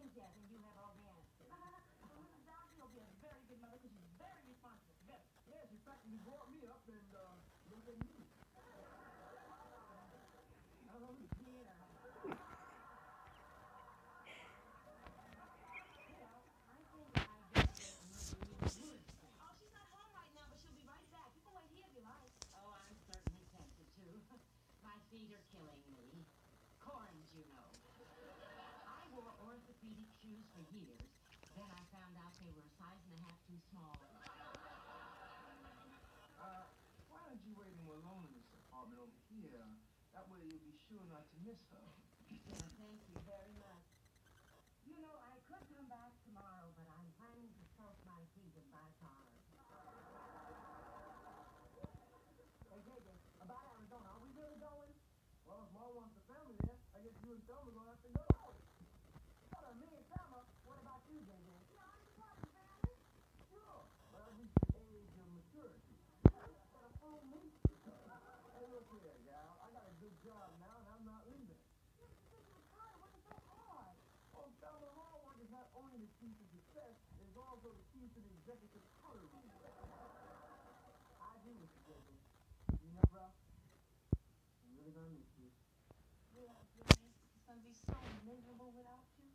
enthusiasm you have all the answers. Mrs. Dowd, you'll be a very good mother because she's very responsible. Yes. yes, Yeah, she practically brought me up and, uh, shoes for years. Then I found out they were a size and a half too small. Uh, why don't you wait and alone in this apartment over here? That way you'll be sure not to miss her. job now, and I'm not leaving. You're working so hard. Oh, fella, hard work is not only the key to success, it's also the key to the executive power. I do miss you, baby. You know, bro, I'm really gonna miss you. Yeah, it's gonna be so miserable without you.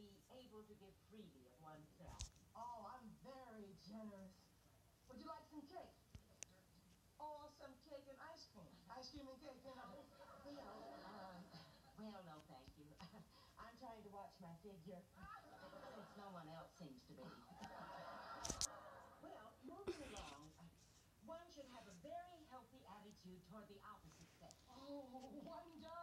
be able to give freely of oneself. Oh, I'm very generous. Would you like some cake? Or some cake and ice cream? Ice cream and cake, you know. You know um, well, no, thank you. I'm trying to watch my figure. Since no one else seems to be. well, moving along, one should have a very healthy attitude toward the opposite sex. Oh, one does.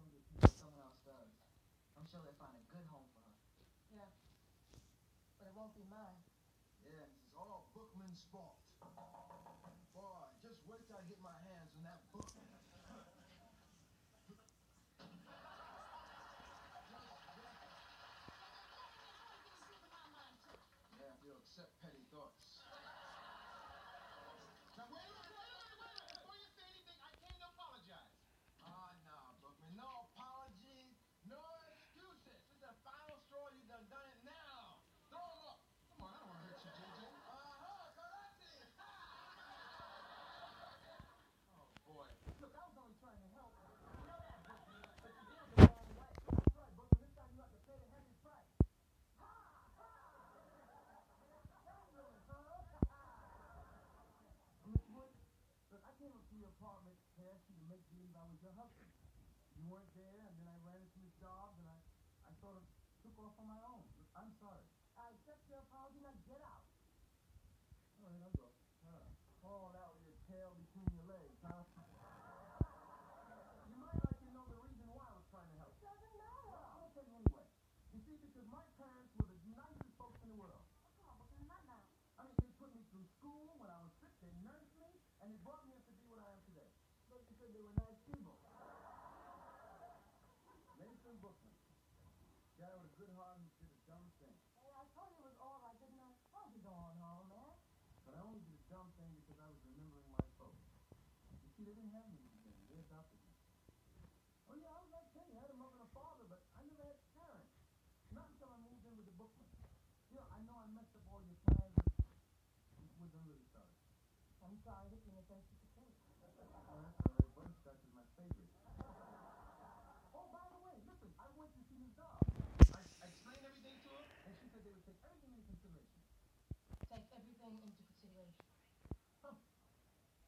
someone, someone else does. I'm sure they'll find a good home for her. Yeah, but it won't be mine. Yeah, this is all Bookman's fault. Boy, just wait till I get my hands on that book. yeah, if you'll accept petty thoughts. apartment past you to make believe I was your husband. You weren't there, and then I ran into Miss Dobbs, and I, I sort of took off on my own. I'm sorry. I accept your apology. Now get out. All right, I'll go. Huh? Fall out with your tail between your legs, huh? Guy with a good heart who did a dumb thing. Hey, I told you it was all right, didn't I? You go on home, man? But I only did a dumb thing because I was remembering my folks. You see, they didn't have me then. They adopted me. Oh, yeah, I was like Kenny. I had a mother and a father, but I never had parents. Not until I moved in with the Bookman. You know, I know I messed up all your plans, but with I'm really sorry. I'm sorry that you think you could take. Oh, that's all right. Butterscotch is my favorite. Oh, by the way, listen, I went to see Ms. Doll. I, I explained everything to her, and she said they take everything into consideration. Take everything into consideration.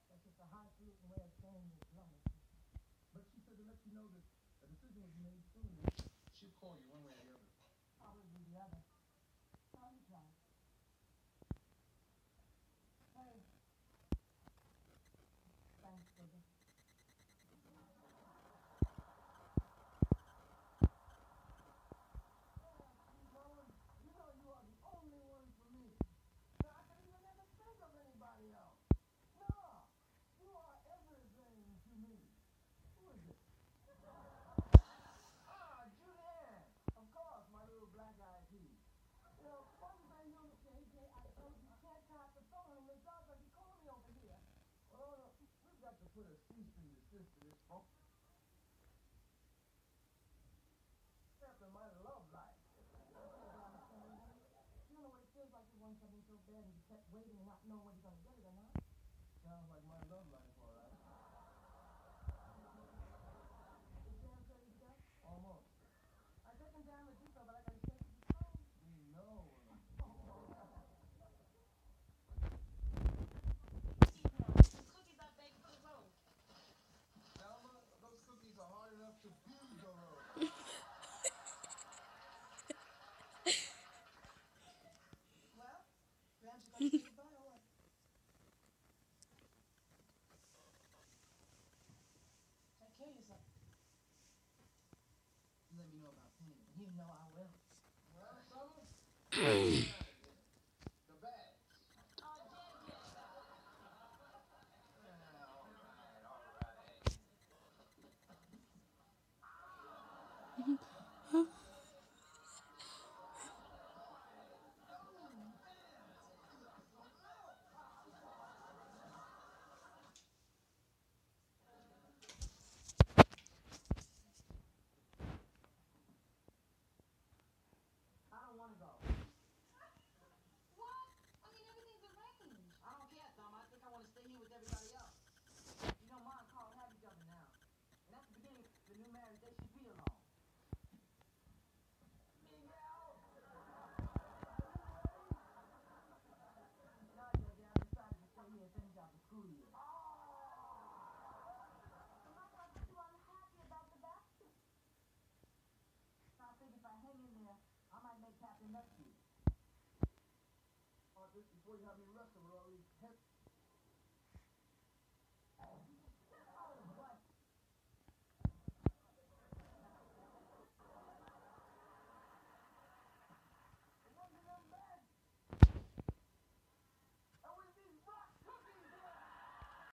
That's just a highfalutin way of saying you're. But she said to let you know that a decision was made soon. She'll call you one way or the other. Probably the other. How you try? Hey. Thanks, baby. Mom, you know you are the only one for me. Now, I can't even never think of anybody else. No, you are everything to me. Who is it? Ah, Julianne. Of course, my little black-eyed pea. You know, one thing you JJ, I told you can't tap the phone and the dog like he called me over here. Well, no, we've got to put a cease and desist to this funk. After my love life. You know what it feels like you want something so bad and you kept waiting and not knowing whether you're gonna get it or not? Sounds like my love life, all right. Is Sam ready to go? Almost. I took him down the depot, but I gotta check his phone. We know. The cookies I baked for the road. Alma, those cookies are hard enough to fuse the road. Well, Gramps, you gonna say goodbye or what? Take care of yourself. You let me know about Penny. You know I will. Well, Summer? the bags. Oh, yeah, yeah. Yeah, all right, all right. I don't want to go. What? I mean, everything's arranged. I don't care, Tom. I think I want to stay here with everybody else. You know, Mom and Carl have each other now. And at the beginning of the new marriage, they should be alone. No, Daddy, I decided to stay here and finish out the school year. Am I gonna get you unhappy about the basket? I think if I hang in there, I might make Captain next year. Oh, just before you have me wrestle